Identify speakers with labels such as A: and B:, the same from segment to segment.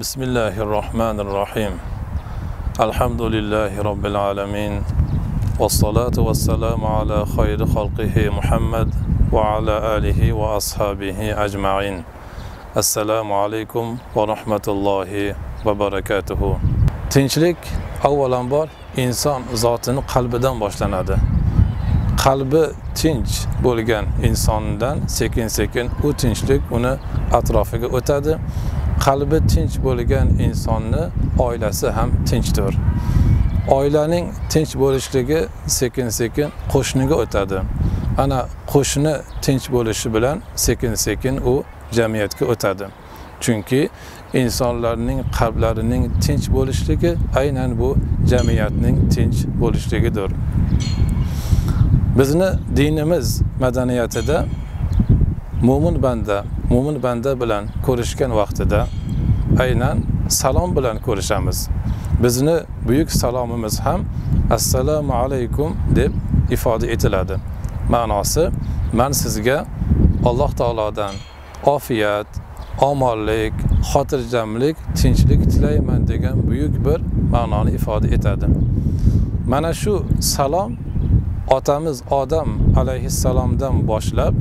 A: بسم الله الرحمن الرحيم الحمد لله رب العالمين والصلاة والسلام على خير خلقه محمد وعلى آله وأصحابه أجمعين السلام عليكم ورحمة الله وبركاته tinchlik avvalambor inson zotini qalbidan boshlanadi qalbi tinch bo'lgan insondan sekin sekin u tinchlik uni atrofiga o'tadi Qalbi tinch bo'lgan insonni oilasi ham tinchdir. Oilaning tinch bo'lishligi sekin sekin qo'shniga o'tadi. Ana qo'shni tinch bo'lishi bilan sekin sekin u jamiyatga o'tadi. Chunki insonlarning qalblarining tinch bo'lishligi aynan bu jamiyatning tinch bo'lishligidir. Bizni dinimiz madaniyatida mo'min banda mo'min banda bilan ko'rishgan vaqtida aynan salom bilan ko'rishamiz. Bizni buyuk salomimiz ham assalomu alaykum deb ifoda etiladi. Ma'nosi man sizga alloh taolodan ofiyat omonlik xotirjamlik tinchlik tilayman degan buyuk bir ma'noni ifoda etadi. Mana shu salom otamiz odam alayhissalomdan boshlab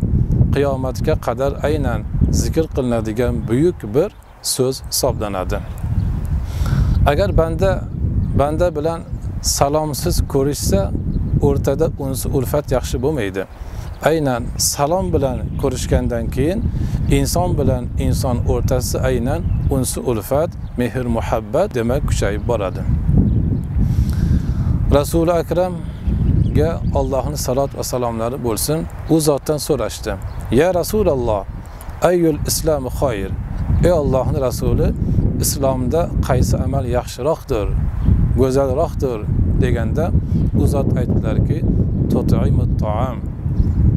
A: qiyomatga qadar aynan zikr qilinadigan buyuk bir so'z hisoblanadi. Agar banda banda bilan salomsiz ko'rishsa o'rtada unsi ulfat yaxshi bo'lmaydi. Aynan salom bilan ko'rishgandan keyin inson bilan inson o'rtasida aynan unsi ulfat mehr muhabbat demak kuchayib boradi. Rasuli ga allohni salot va salomlari bo'lsin. U zotdan so'rashdi ya rasululloh ayyul islomi xoyir ey ollohni rasuli islomda qaysi amal yaxshiroqdir go'zalroqdir deganda u zot aytdilarki taom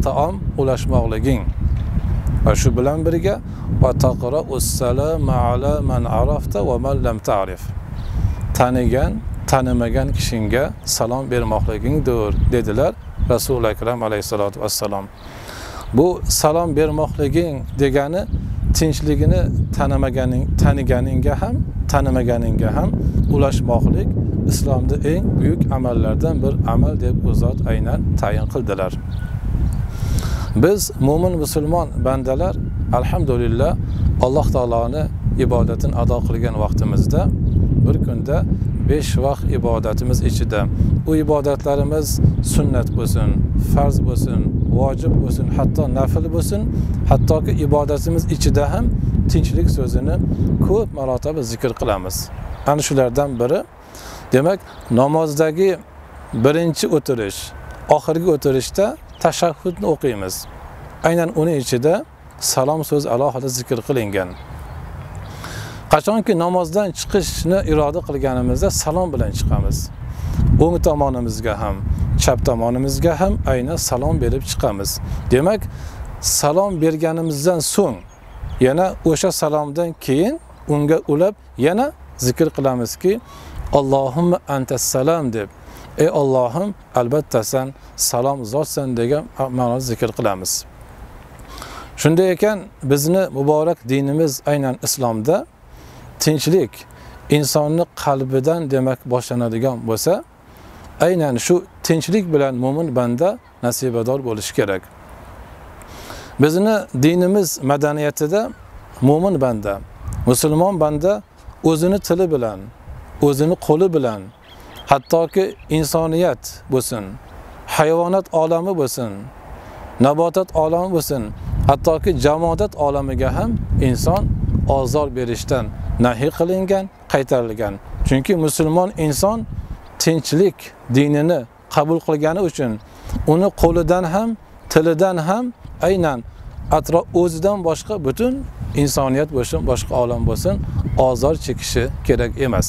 A: taom ulashmoqliging va shu bilan birga ala man arafta va man lam tarif. Tanigan tanimagan kishingga salom bermoqligingdir dedilar rasuli akram alayhissalotu vassalom. Bu salom bermoqliging degani tinchligini tanimaganing taniganingga ham tanimaganingga ham ulashmoqlik islomda eng buyuk amallardan bir amal deb u zot aynan tayin qildilar. Biz mo'min musulmon bandalar alhamdulillah alloh taoloni ibodatini ado qilgan vaqtimizda bir kunda besh vaqt ibodatimiz ichida. U ibodatlarimiz sunnat bo'lsin farz bo'lsin vojib bo'lsin hatto nafl bo'lsin. Hattoki ibodatimiz ichida ham tinchlik so'zini ko'p marotaba zikr qilamiz. Ana shulardan biri. Demak namozdagi birinchi o'tirish oxirgi o'tirishda tashahhudni o'qiymiz. Aynan uni ichida salom so'z alohida zikr qilingan. Qachonki namozdan chiqishni iroda qilganimizda salom bilan chiqamiz. O'ng tomonimizga ham chap tomonimizga ham aynan salom berib chiqamiz. Demak salom berganimizdan so'ng yana o'sha salomdan keyin unga ulab yana zikr qilamizki allohimma antassalam deb. Ey ollohim albatta san salom zotsan degan ma'noda zikr qilamiz. Shunday ekan bizni muborak dinimiz aynan islomda tinchlik insonni qalbidan demak boshlanadigan bo'lsa aynan shu tinchlik bilan mo'min banda nasibador bo'lishi kerak. Bizni dinimiz madaniyatida mo'min banda musulmon banda o'zini tili bilan o'zini qo'li bilan hattoki insoniyat bo'lsin hayvonot olami bo'lsin nabotat olami bo'lsin hattoki jamoat olamiga ham inson ozor berishdan nahiy qilingan qaytarilgan. Chunki musulmon inson tinchlik dinini qabul qilgani uchun uni qo'lidan ham tilidan ham aynan atrof o'zidan boshqa butun insoniyat bo'lsin boshqa olam bo'lsin ozor chekishi kerak emas.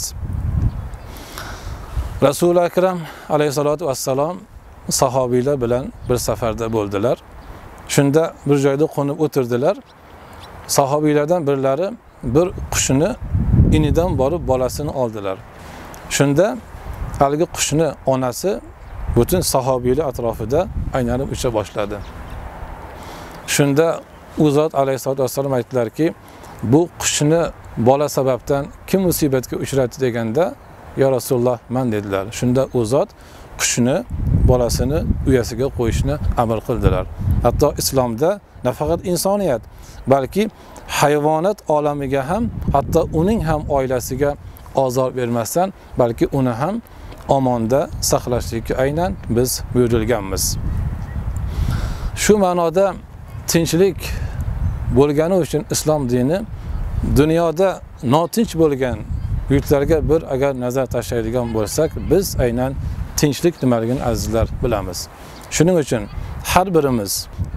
A: Rasuli akram alayhissalotu vassalom sahobiylar bilan bir safarda bo'ldilar. Shunda bir joyda qo'nib o'tirdilar. Sahobiylardan birlari bir qushni inidan borib bolasini oldilar. Shunda haligi qushni onasi butun sahobiylar atrofida aylanib ucha boshladi. Shunda u zot alayhisalotu vassalom aytdilarki bu qushni bola sababdan kim musibatga uchradi deganda yo rasululloh man dedilar. Shunda u zot qushni bolasini uyasiga qo'yishni amr qildilar. Hatto islomda nafaqat insoniyat balki hayvonot olamiga ham hatto uning ham oilasiga ozor bermasdan balki uni ham omonda saqlashlikka aynan biz buyurilganmiz. Shu ma'noda tinchlik bo'lgani uchun islom dini dunyoda notinch bo'lgan yurtlarga bir agar nazar tashlaydigan bo'lsak biz aynan tinchlik nimaligini azizlar bilamiz. Shuning uchun har birimiz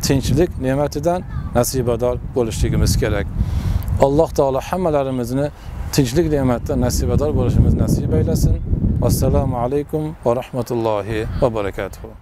A: tinchlik ne'matidan nasibador bo'lishligimiz kerak. Alloh taolo hammalarimizni tinchlik ne'matidan nasibador bo'lishimizni nasib aylasin. Assalomu alaykum va rahmatullohi va barakatuh.